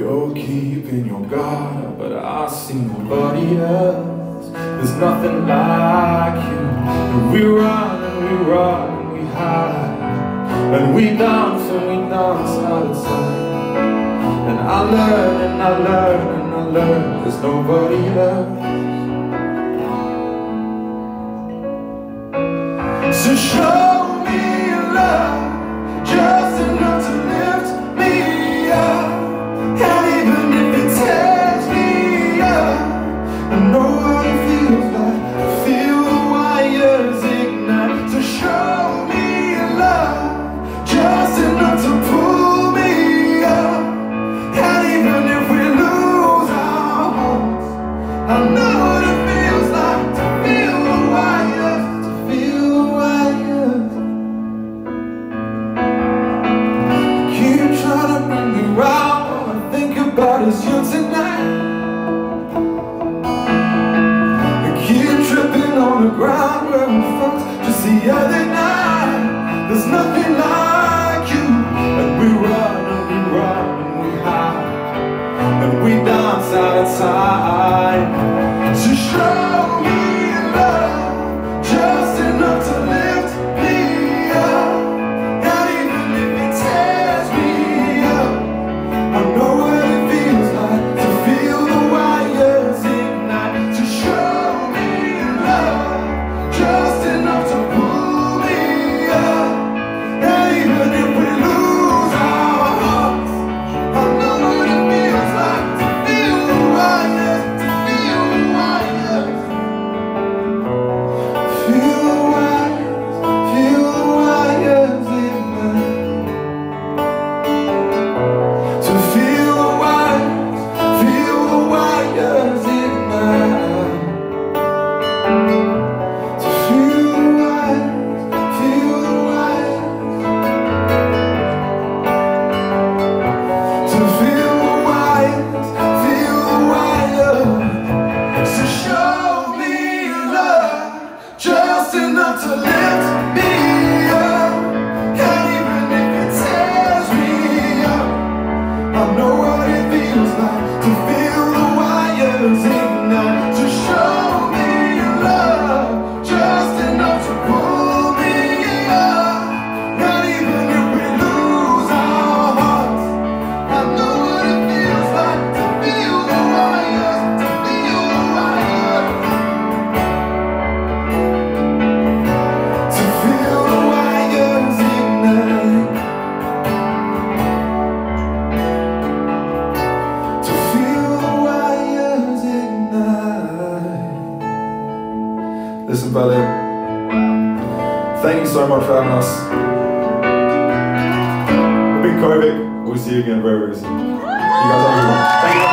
You're keeping your guard up, but I see nobody else. There's nothing like you. And we run and we run and we hide. And we dance and we dance outside. And I learn and I learn and I learn. There's nobody else. So show. the other night. There's nothing like. I know what it feels like Listen, brother, thank you so much for having us. We've been Kovic. we'll see you again very, very soon. You guys have a good one. Thank you.